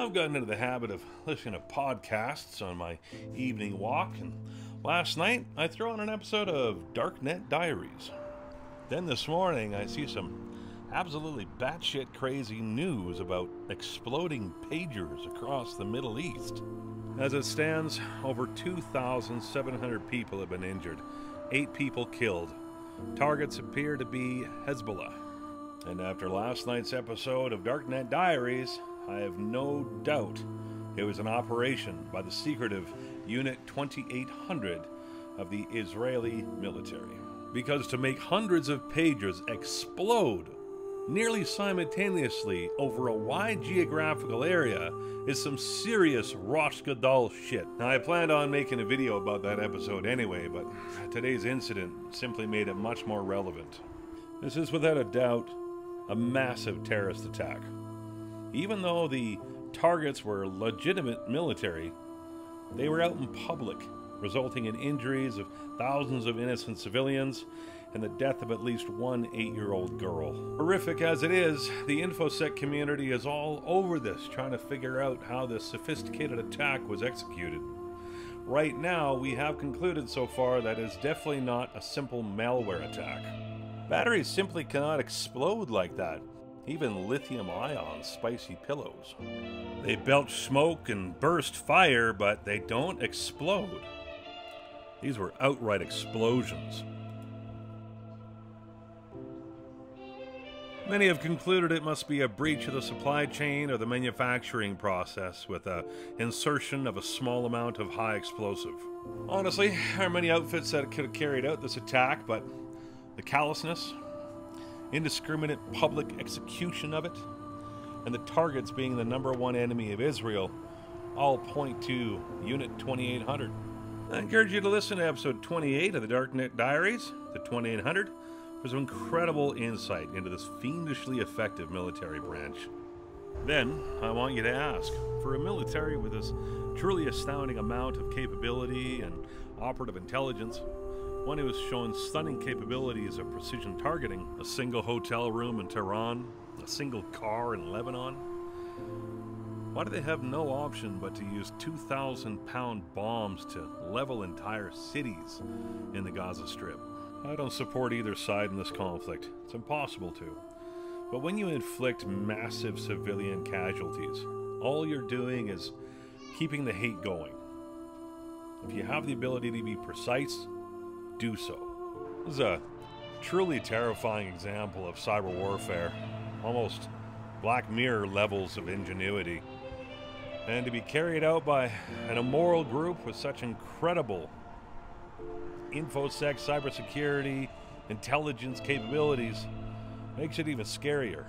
I've gotten into the habit of listening to podcasts on my evening walk, and last night I threw on an episode of Darknet Diaries. Then this morning I see some absolutely batshit crazy news about exploding pagers across the Middle East. As it stands, over 2,700 people have been injured, eight people killed. Targets appear to be Hezbollah. And after last night's episode of Darknet Diaries, I have no doubt it was an operation by the secretive Unit 2800 of the Israeli military. Because to make hundreds of pages explode nearly simultaneously over a wide geographical area is some serious Rosh Gadol shit. Now, I planned on making a video about that episode anyway, but today's incident simply made it much more relevant. This is without a doubt a massive terrorist attack. Even though the targets were legitimate military, they were out in public, resulting in injuries of thousands of innocent civilians and the death of at least one eight year old girl. Horrific as it is, the InfoSec community is all over this, trying to figure out how this sophisticated attack was executed. Right now, we have concluded so far that it's definitely not a simple malware attack. Batteries simply cannot explode like that even lithium ion spicy pillows. They belch smoke and burst fire, but they don't explode. These were outright explosions. Many have concluded it must be a breach of the supply chain or the manufacturing process with a insertion of a small amount of high explosive. Honestly, there are many outfits that could have carried out this attack, but the callousness, indiscriminate public execution of it, and the targets being the number one enemy of Israel all point to Unit 2800. I encourage you to listen to episode 28 of the Darknet Diaries, the 2800, for some incredible insight into this fiendishly effective military branch. Then, I want you to ask for a military with this truly astounding amount of capability and operative intelligence one who has shown stunning capabilities of precision targeting, a single hotel room in Tehran, a single car in Lebanon. Why do they have no option but to use 2,000 pound bombs to level entire cities in the Gaza Strip? I don't support either side in this conflict. It's impossible to. But when you inflict massive civilian casualties, all you're doing is keeping the hate going. If you have the ability to be precise, do so. This is a truly terrifying example of cyber warfare, almost Black Mirror levels of ingenuity. And to be carried out by an immoral group with such incredible infosec, cybersecurity, intelligence capabilities makes it even scarier.